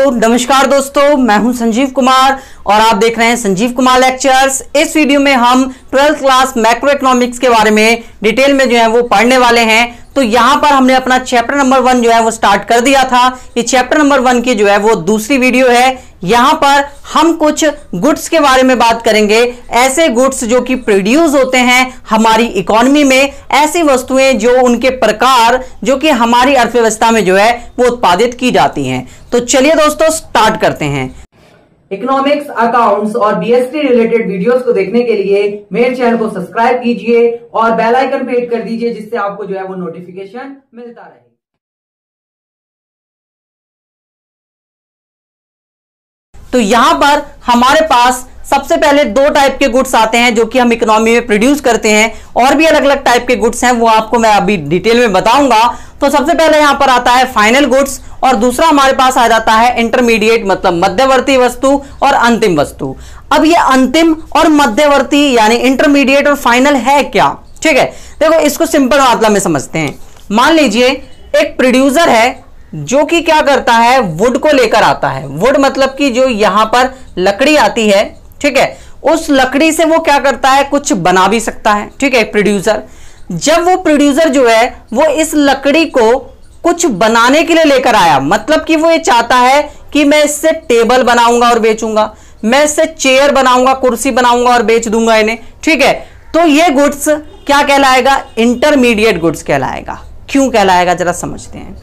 नमस्कार दोस्तों, मैं हूँ संजीव कुमार और आप देख रहे हैं संजीव कुमार लेक्चर्स इस वीडियो में हम ट्वेल्थ क्लास मैक्रो इकोनॉमिक्स के बारे में डिटेल में जो है वो पढ़ने वाले हैं। तो यहाँ पर हमने अपना चैप्टर नंबर वन जो है वो स्टार्ट कर दिया था। ये चैप्टर नंबर वन की जो है वो दूसरी वीडियो है। यहाँ पर हम कुछ गुड्स के बारे में बात करेंगे। ऐसे गुड्स जो कि प्रोड्यूस होते हैं हमारी इकोनॉमी में, ऐसी वस्तुएँ जो उनके प्रकार, जो कि हमारी अर्थव्यवस्था में जो है वो उत्पादित की जाती हैं। तो चलिए दोस्तों स्टार्ट करते हैं। इकोनॉमिक्स अकाउंट्स और बीएसटी रिलेटेड वीडियोस को देखने के लिए मेरे चैनल को सब्सक्राइब कीजिए और बेल आइकन पे हिट कर दीजिए जिससे आपको जो है वो नोटिफिकेशन मिलता रहे। तो यहाँ पर हमारे पास सबसे पहले दो टाइप के गुड्स आते हैं जो कि हम इकोनॉमी में प्रोड्यूस करते हैं और भी अलग अलग टाइप के गुड्स हैं, वो आपको मैं अभी डिटेल में बताऊँगा। तो सबसे पहले यहाँ पर आता है फाइनल गुड्स और दूसरा हमारे पास आ जाता है इंटरमीडिएट मतलब मध्यवर्ती वस्तु और अंतिम वस्तु। अब ये अंतिम और मध्यवर्ती, यानी इंटरमीडिएट और फाइनल है क्या? ठीक है, देखो इसको सिंपल मतलब में समझते हैं। मान लीजिए, एक प्रोड्यूसर है जो कि क्या करता है वुड को लेकर आता है। वुड मतलब कि जो यहाँ पर लकड़ी आती है ठीक है? उस लकड़ी से वो क्या करता है? कुछ बना भी सकता है। ठीक है प्रोड्यूसर जब वो प्रोड्यूसर जो है, वो इस लकड़ी को कुछ बनाने के लिए लेकर आया। मतलब कि वो ये चाहता है कि मैं इससे टेबल बनाऊँगा और बेचूँगा। मैं इससे चेयर बनाऊँगा, कुर्सी बनाऊँगा और बेच दूँगा इन्हें। ठीक है? तो ये गुड्स क्या कहलाएगा? इंटरमीडिएट गुड्स कहलाएगा। क्यों कहलाएगा? जरा समझते हैं।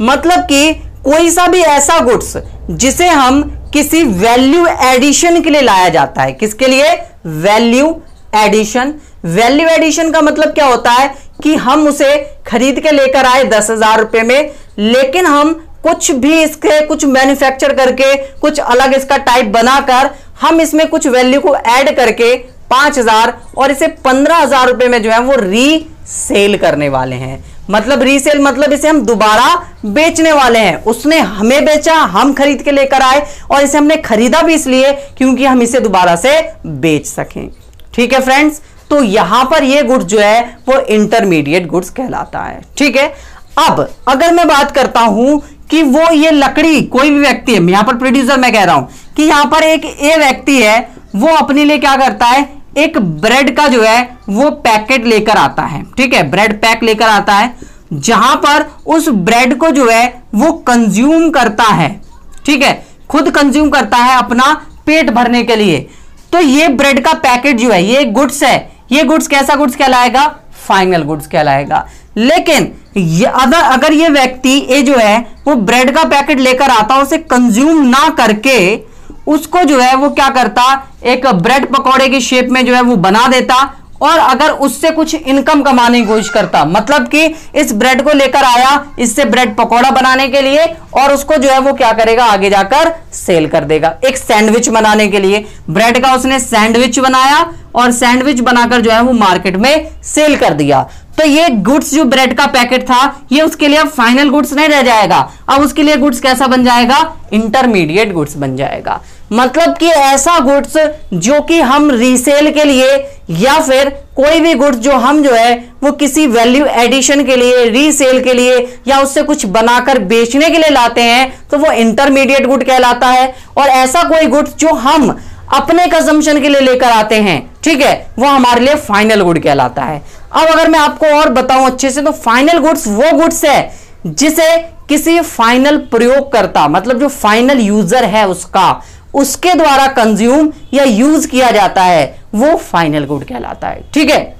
मतलब कि कोई सा भी ऐसा गुड्स जिसे हम किसी वैल्यू एडिशन के लिए लाया जाता है। किसके लिए? वैल्यू एडिशन वैल्यू एडिशन का मतलब क्या होता है? कि हम उसे खरीद के लेकर आए दस हज़ार रुपए में, लेकिन हम कुछ भी इसके कुछ मैन्युफैक्चर करके, कुछ अलग इसका टाइप बनाकर, हम इसमें कुछ वैल्यू को ऐड करके पाँच हज़ार और इसे पंद्रह हज़ार रुपए में जो है वो री सेल करने वाले हैं। मतलब रीसेल मतलब इसे हम दोबारा बेचने वाले हैं। उसने हमें बेचा, हम खरीद के लेकर आए और इसे हमने खरीदा भी इसलिए क्योंकि हम इसे दोबारा से बेच सकें। ठीक है फ्रेंड्स तो यहाँ पर ये गुड्स जो है, वो इंटरमीडिएट गुड्स कहलाता है। ठीक है? अब अगर मैं बात करता हूँ कि वो ये लकड़ी, कोई भी व्यक्ति है यहाँ पर प्रोड्यूसर मैं कह रहा हूँ कि यहाँ पर एक ए व्यक्ति है, वो अपने लिए क्या करता है? एक ब्रेड का जो है, वो पैकेट लेकर आता है। ठीक है? ब्रेड पैक लेकर आता है, जहाँ पर उस ब्रेड को जो है, वो कंज्यूम करता है। ठीक है? खुद कंज्यूम करता है अपना पेट भरने के लिए। तो ये ब्रेड का पैकेट जो है, ये गुड्स है। ये गुड्स कैसा गुड्स कहलाएगा? फाइनल गुड्स कहलाएगा। लेकिन, ये अगर अगर ये व्यक्ति, ये जो है, वो ब्रेड का पैकेट लेकर आता उसे कंज्यूम ना करके उसको जो है वो क्या करता, एक ब्रेड पकौड़े की शेप में जो है वो बना देता और अगर उससे कुछ इनकम कमाने की कोशिश करता। मतलब कि इस ब्रेड को लेकर आया, इससे ब्रेड पकौड़ा बनाने के लिए और उसको जो है वो क्या करेगा, आगे जाकर सेल कर देगा। एक सैंडविच बनाने के लिए। ब्रेड का उसने सैंडविच बनाया और सैंडविच बनाकर जो है वो मार्केट में सेल कर दिया। तो ये गुड्स जो ब्रेड का पैकेट था, ये उसके लिए अब फाइनल गुड्स नहीं रह जाएगा। अब उसके लिए गुड्स कैसा बन जाएगा? इंटरमीडिएट गुड्स बन जाएगा। मतलब कि ऐसा गुड्स जो कि हम रीसेल के लिए या फिर कोई भी गुड्स जो हम जो है, वो किसी वैल्यू एडिशन के लिए रीसेल के लिए या उससे कुछ बनाकर बेचने के लिए लाते हैं तो वो इंटरमीडिएट गुड कहलाता है। और ऐसा कोई गुड्स जो हम अपने कंजम्पशन के लिए लेकर आते हैं, ठीक है, वो हमारे लिए फाइनल गुड कहलाता है। अब अगर मैं आपको और बताऊँ अच्छे से तो फाइनल गुड्स वो गुड्स है जिसे किसी फाइनल प्रयोग करता मतलब जो फाइनल यूज़र है उसका उसके द्वारा कंज्यूम या यूज़ किया जाता है, वो फाइनल गुड कहलाता है। ठीक है?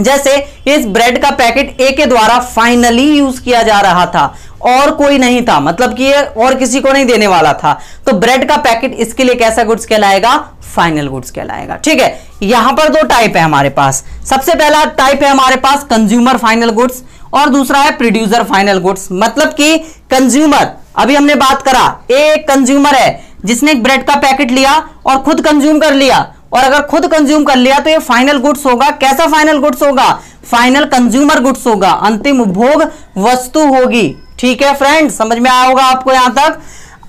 जैसे इस ब्रेड का पैकेट ए के द्वारा फाइनली यूज़ किया जा रहा था, और कोई नहीं था मतलब कि ये और किसी को नहीं देने वाला था। तो ब्रेड का पैकेट इसके लिए कैसा गुड्स कहलाएगा? फाइनल गुड्स कहलाएगा। ठीक है? यहाँ पर दो टाइप है हमारे पास। सबसे पहला टाइप है हमारे पास कंज्यूमर फाइनल गुड्स और दूसरा है प्रोड्यूसर फाइनल गुड्स मतलब कि कंज्यूमर अभी हमने बात करा, एक कंज्यूमर है जिसने एक ब्रेड का पैकेट लिया और खुद कंज्यूम कर लिया। और अगर खुद कंज्यूम कर लिया तो ये फाइनल गुड्स होगा। कैसा फाइनल गुड्स होगा? फाइनल कंज्यूमर गुड्स होगा। अंतिम उपभोग वस्तु होगी। ठीक है फ्रेंड समझ में आया होगा आपको यहाँ तक?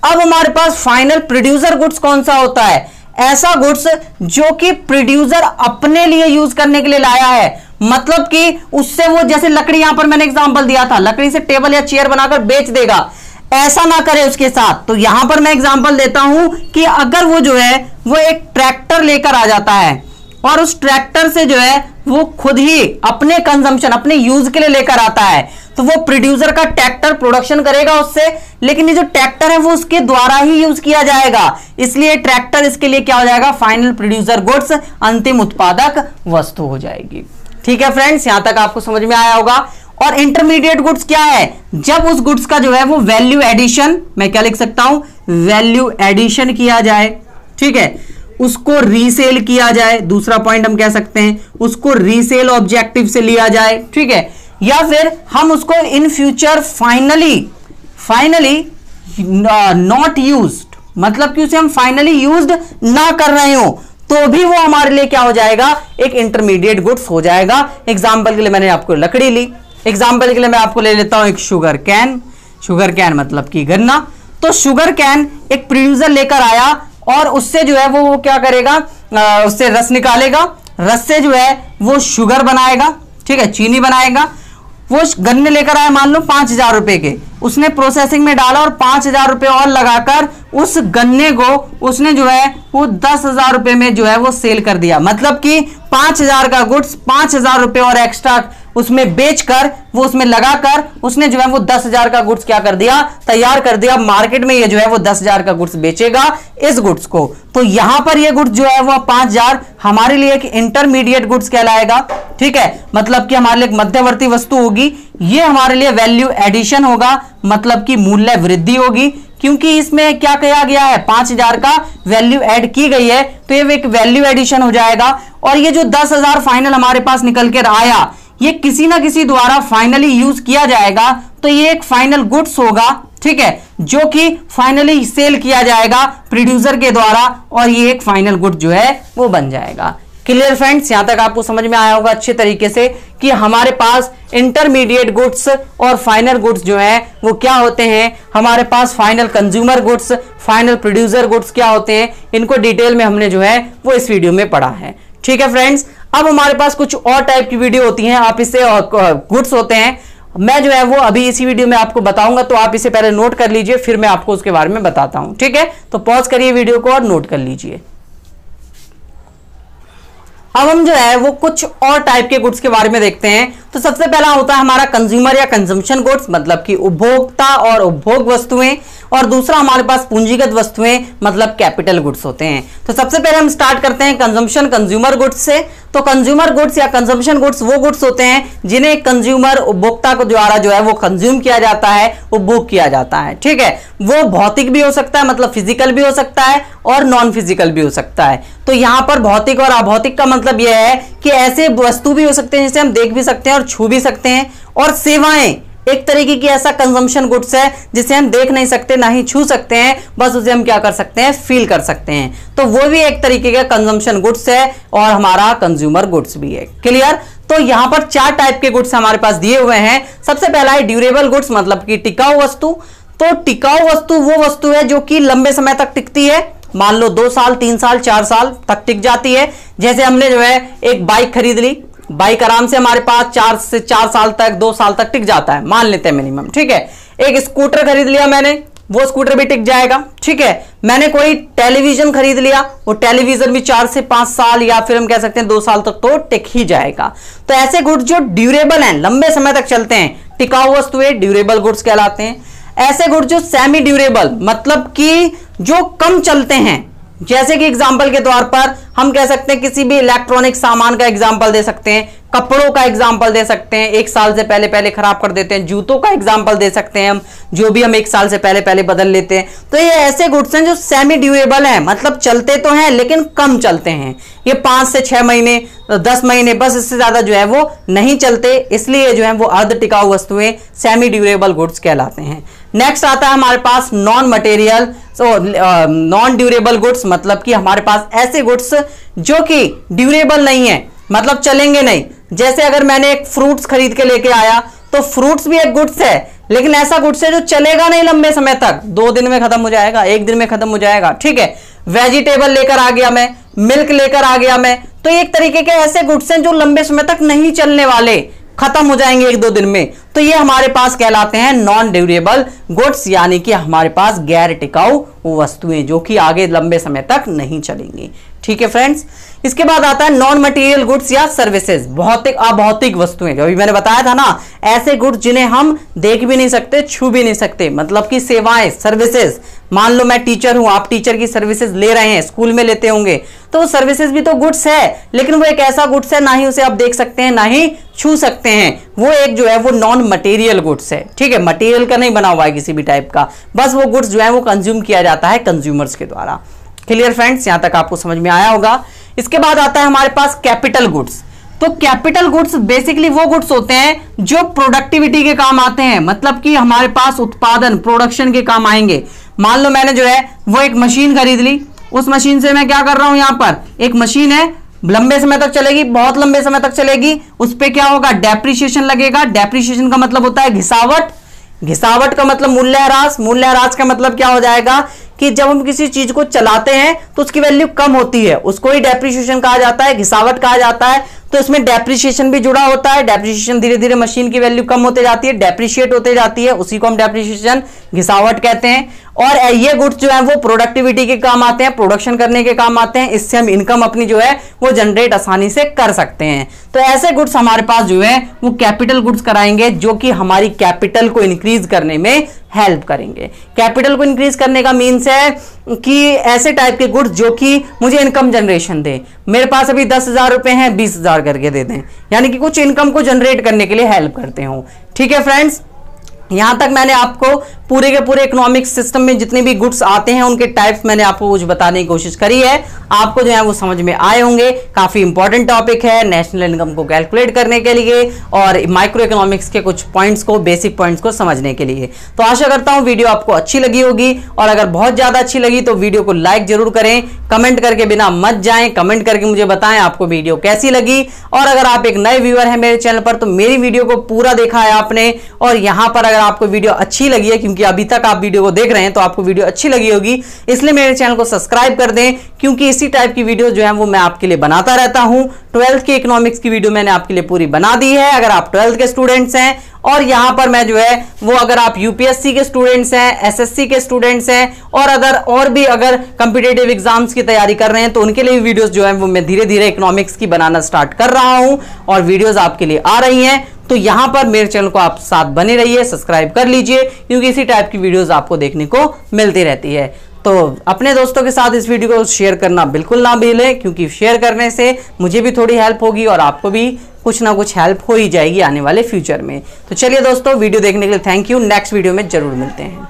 अब हमारे पास फाइनल प्रोड्यूसर गुड्स कौन सा होता है? ऐसा गुड्स जो कि प्रोड्यूसर अपने लिए यूज़ करने के लिए लाया है। मतलब कि उससे वो, जैसे लकड़ी, यहाँ पर मैंने एग्जांपल दिया था। लकड़ी से टेबल या चेयर बनाकर बेच देगा। ऐसा ना करे उसके साथ। तो यहाँ पर मैं एग्जांपल देता हूँ कि अगर वो जो है, वो एक ट्रैक्टर लेकर आ जाता है और उस ट्रैक्टर से जो है, वो खुद ही अपने कंजम्पशन अपने यूज़ के लिए लेकर आता है तो वो प्रोड्यूसर का ट्रैक्टर प्रोडक्शन करेगा उससे। लेकिन ये जो ट्रैक्टर है, वो उसके द्वारा ही यूज़ किया जाएगा। इसलिए ट्रैक्टर इसके लिए क्या हो जाएगा? फाइनल प्रोड्यूसर गुड्स अंतिम उत्पादक वस्तु हो जाएगी। ठीक है फ्रेंड्स यहाँ तक आपको समझ में आया होगा। और इंटरमीडिएट गुड्स क्या है? जब उस गुड्स का जो है वो वैल्यू एडिशन मैं क्या लिख सकता हूँ? वैल्यू एडिशन किया जाए, ठीक है? उसको रीसेल किया जाए, दूसरा पॉइंट हम कह सकते हैं, उसको रीसेल ऑब्जेक्टिव से लिया जाए, ठीक है? या फिर हम उसको in future finally finally not use मतलब कि उसे हम फाइनली यूज़ ना कर रहे हो तो भी वो हमारे लिए क्या हो जाएगा? एक इंटरमीडिएट गुड्स हो जाएगा। एग्ज़ाम्पल के लिए मैंने आपको लकड़ी ली। एग्ज़ाम्पल के लिए मैं आपको ले लेता हूँ एक शुगर कैन शुगर कैन मतलब कि गन्ना. तो शुगर कैन एक प्रोड्यूसर लेकर आया और उससे जो है वो वो क्या करेगा? आ, उससे रस निकालेगा. रस से जो है वो शुगर बनाएगा. ठीक है? चीनी बनाएगा. वो गन्ने लेकर आया मान लो पाँच हज़ार रुपए के. उसने प्रोसेसिंग में डाला और पाँच हज़ार रुपए और लगाकर उस गन्ने को उसने जो है वो दस हज़ार रुपए में जो है वो सेल कर दिया. मतलब कि पाँच हज़ार का गुड्स पाँच हज़ार रुपए और एक्स्ट्रा उसमें बेचकर, वो उसमें लगाकर, उसने जो है वो दस हज़ार का गुड्स क्या कर दिया? तैयार कर दिया। मार्केट में ये जो है वो दस हज़ार का गुड्स बेचेगा इस गुड्स को। तो यहाँ पर ये गुड्स जो है वो पाँच हज़ार हमारे लिए एक इंटरमीडिएट गुड्स कहलाएगा। ठीक है? मतलब कि हमारे लिए एक मध्यवर्ती वस्तु होगी। ये हमारे लिए वैल्यू एडिशन होगा। मतलब कि मूल्य वृद्धि होगी। क्योंकि इसमें क्या कहा गया है? पाँच हज़ार का वैल्यू ऐड की गई है। तो ये एक वैल्यू एडिशन हो जाएगा। और ये जो दस हज़ार फाइनल हमारे पास निकल कर आया ये किसी ना किसी द्वारा फाइनली यूज़ किया जाएगा तो ये एक फाइनल गुड्स होगा, ठीक है? जो कि फाइनली सेल किया जाएगा प्रोड्यूसर के द्वारा, और ये एक फाइनल गुड जो है, वो बन जाएगा। क्लियर फ्रेंड्स यहाँ तक आपको समझ में आया होगा अच्छे तरीके से कि हमारे पास इंटरमीडिएट गुड्स और फाइनल गुड्स जो है, वो क्या होते हैं? हमारे पास final consumer goods final producer goods क्या होते हैं? इनको डिटेल में हमने जो है, वो इस वीडियो में पढ़ा है। ठीक है फ्रेंड्स अब हमारे पास कुछ और टाइप की वीडियो होती हैं, आप इससे गुड्स होते हैं। मैं जो है वो अभी इसी वीडियो में आपको बताऊँगा तो आप इसे पहले नोट कर लीजिए, फिर मैं आपको उसके बारे में बताता हूँ, ठीक है? तो पॉज करिए वीडियो को और नोट कर लीजिए। अब हम जो है वो कुछ और टाइप के गुड्स के बारे में देखते हैं। तो सबसे पहला होता है हमारा कंज्यूमर या कंजम्पशन गुड्स मतलब कि उपभोक्ता और उपभोग वस्तुएँ, और दूसरा हमारे पास पूंजीगत वस्तुएँ मतलब कैपिटल गुड्स होते हैं। तो सबसे पहले हम स्टार्ट करते हैं कंजम्पशन कंज्यूमर गुड्स से। तो कंज्यूमर गुड्स या कंजम्पशन गुड्स वो गुड्स होते हैं जिन्हें कंज्यूमर उपभोक्ता को द्वारा जो है वो कंज्यूम किया जाता है, उपभोग किया जाता है। ठीक है? वो भौतिक भी हो सकता है मतलब फ़िज़िकल भी हो सकता है और नॉन फ़िज़िकल भी हो सकता है। तो यहाँ पर भौतिक और अभौतिक का मतलब यह है कि ऐसे वस्तु भी हो सकते हैं जिसे हम देख भी सकते हैं और छू भी सकते हैं और सेवाएँ। एक तरीके की ऐसा कंजम्पशन गुड्स है जिसे हम देख नहीं सकते, ना ही छू सकते हैं, बस उसे हम क्या कर सकते हैं फील कर सकते हैं। तो वो भी एक तरीके का कंजम्पशन गुड्स है और हमारा कंज्यूमर गुड्स भी है। क्लियर तो यहाँ पर चार टाइप के गुड्स हमारे पास दिए हुए हैं। सबसे पहला है ड्यूरेबल गुड्स मतलब कि टिकाऊ वस्तु। तो टिकाऊ वस्तु वो वस्तु है जो कि लंबे समय तक टिकती है। मान लो दो साल, तीन साल, चार साल तक टिक जाती है। जैसे हमने जो है एक बाइक खरीद ली। बाइक आराम से हमारे पास चार से चार साल तक, दो साल तक टिक जाता है। मान लेते हैं मिनिमम ठीक है? एक स्कूटर खरीद लिया मैंने, वो स्कूटर भी टिक जाएगा, ठीक है? मैंने कोई टेलीविज़न खरीद लिया, वो टेलीविज़न भी चार से पाँच साल या फिर हम कह सकते हैं दो साल तक तो टिक ही जाएगा। तो ऐसे गुड्स जो ड्यूरेबल हैं, लंबे समय तक चलते हैं, टिकाऊ वस्तुएँ ड्यूरेबल गुड्स कहलाते हैं। ऐसे गुड्स जो सेमी ड्यूरेबल मतलब कि जो कम चलते हैं। जैसे कि एग्ज़ाम्पल के तौर पर हम कह सकते हैं किसी भी इलेक्ट्रॉनिक सामान का एग्ज़ाम्पल दे सकते हैं। कपड़ों का एग्ज़ाम्पल दे सकते हैं, एक साल से पहले पहले खराब कर देते हैं, जूतों का एग्ज़ाम्पल दे सकते हैं हम, जो भी हम एक साल से पहले पहले बदल लेते हैं। तो ये ऐसे गुड्स हैं जो सेमी ड्यूरेबल हैं मतलब चलते तो हैं, लेकिन कम चलते हैं। ये पाँच से छह महीने, दस महीने, बस इससे ज़्यादा जो है वो नहीं चलते, इसलिए जो है वो अर्ध टिकाऊ वस्तुएँ सेमी ड्यूरेबल गुड्स कहलाते हैं। नेक्स्ट आता है हमारे पास non material non durable goods मतलब कि हमारे पास ऐसे गुड्स जो कि ड्यूरेबल नहीं है मतलब चलेंगे नहीं। जैसे अगर मैंने एक फ्रूट्स खरीद के लेके आया तो फ्रूट्स भी एक गुड्स है, लेकिन ऐसा गुड्स है जो चलेगा नहीं लंबे समय तक। दो दिन में खत्म हो जाएगा, एक दिन में खत्म हो जाएगा, ठीक है? वेजिटेबल लेकर आ गया मैं मिल्क लेकर आ गया मैं तो एक तरीके के ऐसे गुड्स हैं जो लंबे समय तक नहीं चलने वाले, खत्म हो जाएँगे एक दो दिन में। तो ये हमारे पास कहलाते हैं नॉन ड्यूरेबल गुड्स यानी कि हमारे पास गैर टिकाऊ वस्तुएँ जो कि आगे लंबे समय तक नहीं चलेंगी। ठीक है फ्रेंड्स इसके बाद आता है नॉन मटेरियल गुड्स या सर्विसेज़ भौतिक, अभौतिक वस्तुएँ। जो अभी मैंने बताया था ना, ऐसे गुड्स जिन्हें हम देख भी नहीं सकते, छू भी नहीं सकते। मतलब कि सेवाएँ सर्विसेज़ मान लो मैं टीचर हूँ, आप टीचर की सर्विसेज़ ले रहे हैं स्कूल में लेते होंगे। तो सर्विसेज़ भी तो गुड्स है, लेकिन वो एक ऐसा गुड्स है, ना ही उसे आप देख सकते हैं, ना ही छू सकते हैं। वो एक जो है, वो नॉन मटेरियल गुड्स है। ठीक है मटेरियल का नहीं बना हुआ है किसी भी टाइप का। बस वो गुड्स जो है वो कंज्यूम किया जाता है कंज्यूमर्स के द्वारा। क्लियर फ्रेंड्स यहाँ तक आपको समझ में आया होगा। इसके बाद आता है हमारे पास कैपिटल गुड्स तो कैपिटल गुड्स बेसिकली वो गुड्स होते हैं जो प्रोडक्टिविटी के काम आते हैं। मतलब कि हमारे पास उत्पादन प्रोडक्शन के काम आएँगे। मान लो मैंने जो है, वो एक मशीन खरीद ली। उस मशीन से मैं क्या कर रहा हूँ यहाँ पर? एक मशीन है लंबे समय तक चलेगी, बहुत लंबे समय तक चलेगी। उस पर क्या होगा? डेप्रिशिएशन लगेगा। डेप्रिशिएशन का मतलब होता है घिसावट। घिसावट का मतलब मूल्यह्रास मूल्यह्रास का मतलब क्या हो जाएगा कि जब हम किसी चीज़ को चलाते हैं तो उसकी वैल्यू कम होती है। उसको ही डेप्रिशिएशन कहा जाता है, घिसावट कहा जाता है। तो इसमें डेप्रिशिएशन भी जुड़ा होता है। डेप्रिशिएशन धीरे धीरे मशीन की वैल्यू कम होते जाती है डेप्रिशिएट होते जाती है, उसी को हम डेप्रिशिएशन घिसावट कहते हैं। और ये गुड्स जो है, वो प्रोडक्टिविटी के काम आते हैं प्रोडक्शन करने के काम आते हैं। इससे हम इनकम अपनी जो है, वो जनरेट आसानी से कर सकते हैं। तो ऐसे गुड्स हमारे पास जो है, वो कैपिटल गुड्स कराएँगे, जो कि हमारी कैपिटल को इंक्रीज करने में हेल्प करेंगे। कैपिटल को इंक्रीज करने का मीन्स है कि ऐसे टाइप के गुड्स जो कि मुझे इनकम जनरेशन दे। मेरे पास अभी दस हज़ार रुपए हैं, बीस हज़ार करके दे दें। यानी कि कुछ इनकम को जनरेट करने के लिए हेल्प करते हो। ठीक है फ्रेंड्स यहाँ तक मैंने आपको पूरे के पूरे इकोनॉमिक सिस्टम में जितने भी गुड्स आते हैं, उनके टाइप्स मैंने आपको कुछ बताने की कोशिश करी है। आपको जो है वो समझ में आए होंगे। काफ़ी इंपॉर्टेंट टॉपिक है नेशनल इनकम को कैलकुलेट करने के लिए और माइक्रो इकोनॉमिक्स के कुछ पॉइंट्स को बेसिक पॉइंट्स को समझने के लिए। तो आशा करता हूँ वीडियो आपको अच्छी लगी होगी और अगर बहुत ज़्यादा अच्छी लगी तो वीडियो को लाइक ज़रूर करें। कमेंट करके बिना मत जाएँ। कमेंट करके मुझे बताएँ आपको वीडियो कैसी लगी। और अगर आप एक नए व्यूअर हैं मेरे चैनल पर तो मेरी वीडियो को पूरा देखा है आपने। और यहाँ पर अगर आपको वीडियो अच्छी लगी है, क्योंकि अभी तक आप वीडियो को देख रहे हैं तो आपको वीडियो अच्छी लगी होगी। इसलिए मेरे चैनल को सब्सक्राइब कर दें, क्योंकि इसी टाइप की वीडियो जो है, वो मैं आपके लिए बनाता रहता हूँ। ट्वेल्थ के इकोनॉमिक्स की वीडियो मैंने आपके लिए पूरी बना दी है, अगर आप ट्वेल्थ के स्टूडेंट्स हैं, और यहाँ पर मैं जो है, वो अगर आप यूपीएससी के स्टूडेंट्स हैं एसएससी के स्टूडेंट्स हैं, और अगर और भी अगर कंपिटेटिव एग्ज़ाम्स की तैयारी कर रहे हैं तो उनके लिए वीडियोस जो है, वो मैं धीरे धीरे इकोनॉमिक्स की बनाना स्टार्ट कर रहा हूँ, और वीडियोस आपके लिए आ रही हैं। तो यहाँ पर मेरे चैनल को आप साथ बने रहिए, सब्सक्राइब कर लीजिए, क्योंकि इसी टाइप की वीडियोस आपको देखने को मिलती रहती है। तो अपने दोस्तों के साथ इस वीडियो को शेयर करना बिल्कुल ना भूलें, क्योंकि शेयर करने से मुझे भी थोड़ी हेल्प होगी और आपको भी कुछ ना कुछ हेल्प हो ही जाएगी आने वाले फ्यूचर में। तो चलिए दोस्तों वीडियो देखने के लिए थैंक यू नेक्स्ट वीडियो में ज़रूर मिलते हैं।